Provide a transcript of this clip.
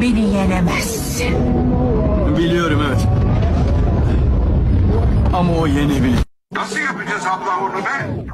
Beni yenemezsin. Biliyorum evet. Ama o yenebilir. Nasıl yapacağız abla onu be?